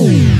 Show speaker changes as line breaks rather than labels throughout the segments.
Boom.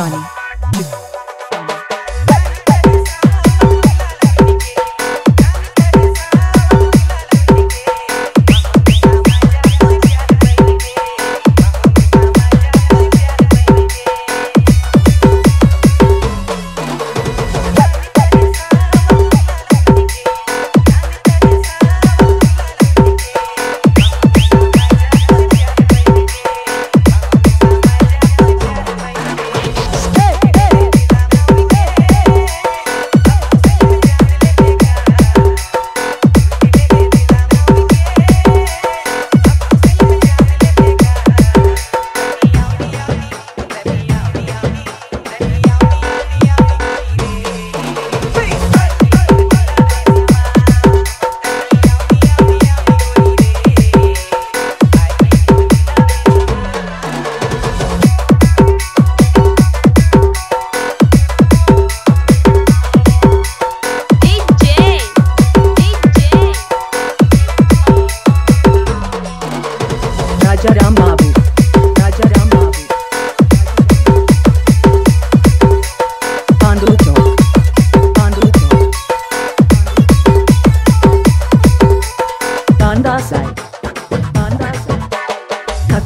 Bunny.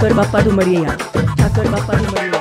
Thakur बापा डुमरिया ठाकर बापा डुमरिया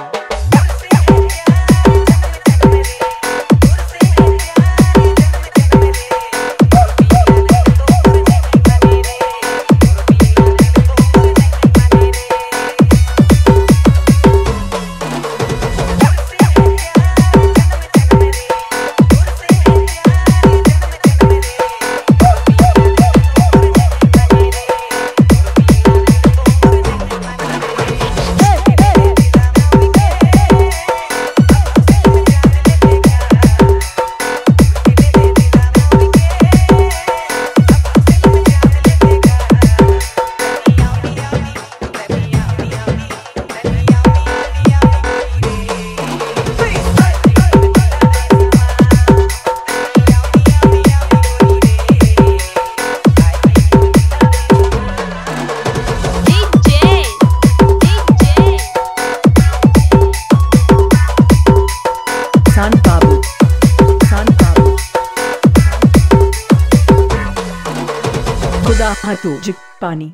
तो जी पानी